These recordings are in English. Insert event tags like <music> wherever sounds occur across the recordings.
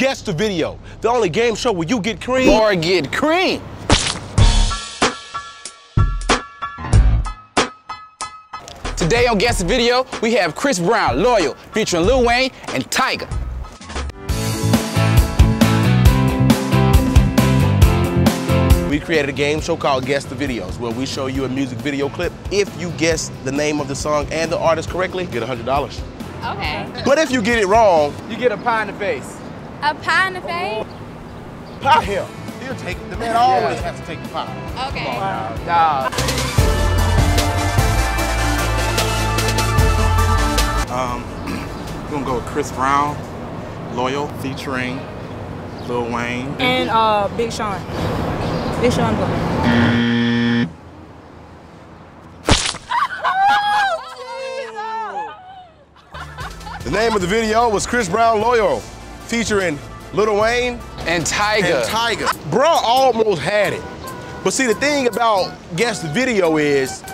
Guess the Video, the only game show where you get cream. Or get cream. Today on Guess the Video, we have Chris Brown, Loyal, featuring Lil Wayne and Tyga. We created a game show called Guess the Videos, where we show you a music video clip. If you guess the name of the song and the artist correctly, you get $100. Okay. But if you get it wrong, You get a pie in the face. A pie in the face? pie here. He'll take it. The man always has to take the pie. Okay. Nah. Um, <clears throat> we're gonna go with Chris Brown, Loyal, featuring Lil Wayne. and uh, Big Sean. Big Sean go. The name of the video was Chris Brown Loyal, featuring Lil Wayne And Tyga. and Tyga. Bro almost had it. But see, the thing about Guess the Video is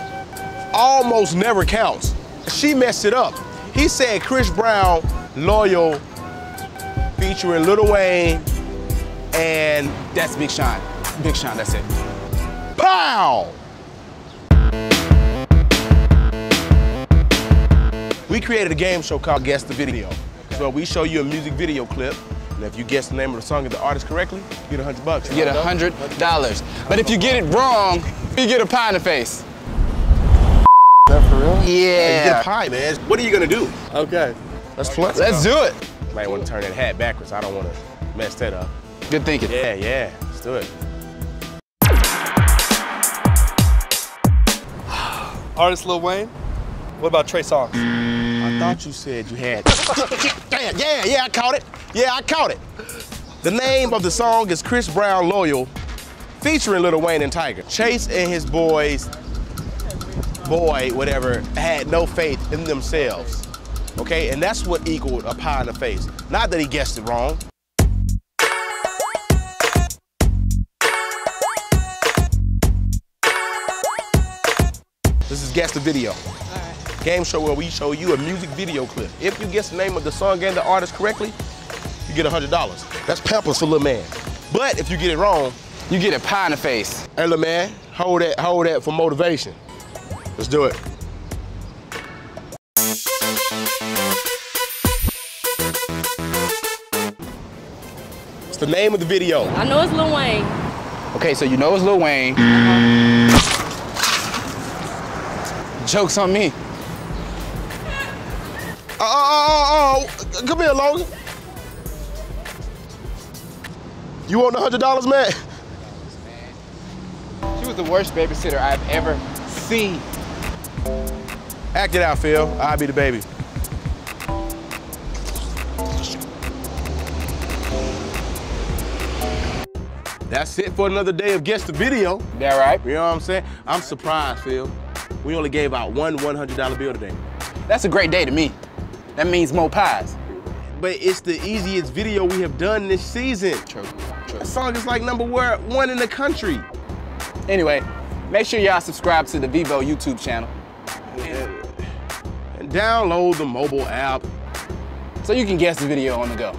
almost never counts. She messed it up. He said Chris Brown Loyal, featuring Lil Wayne and That's Big Sean. Big Sean, that's it. Pow! We created a game show called Guess the Video. So we show you a music video clip, and if you guess the name of the song and the artist correctly, you get a hundred bucks. You get a hundred dollars. But if you get it wrong, you get a pie in the face. that for real? Yeah. You get a pie, man. What are you gonna do? Okay. Let's play. Let's do it. Might want to turn that hat backwards. I don't want to mess that up. Good thinking. Yeah, yeah. Let's do it. Artist Lil Wayne. What about Trey Songz? Thought you said you had. Damn, <laughs> yeah, yeah, I caught it. Yeah, I caught it. The name of the song is Chris Brown Loyal, featuring Lil Wayne and Tyga. Chase and his boys, boy, whatever, had no faith in themselves. Okay, and that's what equaled a pie in the face. Not that he guessed it wrong. This is Guess the Video. Game show where we show you a music video clip. If you guess the name of the song and the artist correctly, you get $100. That's Pampers for little man. But if you get it wrong, You get a pie in the face. hey little man, hold that, hold that for motivation. Let's do it. What's the name of the video? I know it's Lil Wayne. Okay, so you know it's Lil Wayne. Uh-huh. Joke's on me. Oh, oh, oh, oh, oh, come here, Logan. You want the hundred dollars, man? She was the worst babysitter I've ever seen. Act it out, Phil. I'll be the baby. That's it for another day of Guess the Video. That right? You know what I'm saying? I'm surprised, Phil. We only gave out one $100 bill today. That's a great day to me. That means more pies. But it's the easiest video we have done this season. True, true. That song is like number one in the country. Anyway, make sure y'all subscribe to the Vevo YouTube channel And download the mobile app. so you can guess the video on the go.